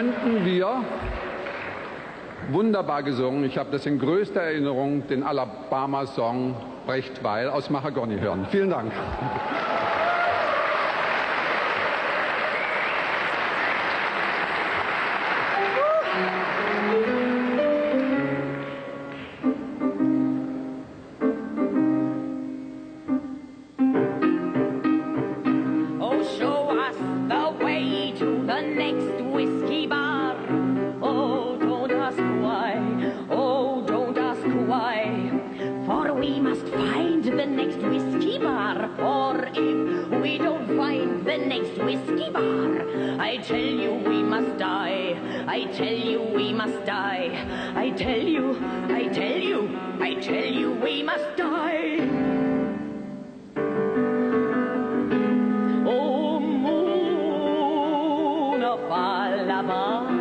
könnten wir wunderbar gesungen, ich habe das in größter Erinnerung, den Alabama-Song Brecht-Weil aus Mahagoni hören. Vielen Dank. Oh, show us the way to the next whiskey must find the next whiskey bar. Or if we don't find the next whiskey bar, I tell you we must die. I tell you we must die. I tell you, I tell you, I tell you we must die. Oh, moon of Alabama,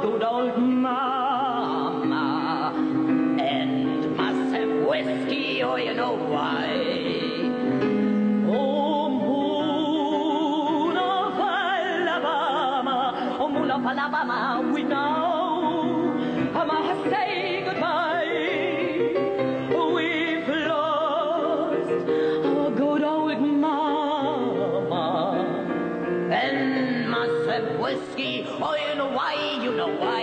good old mama and must have whiskey, or you know why. Oh, moon of Alabama, oh, moon of Alabama, we know whiskey. Oh, you know why, you know why, you know why.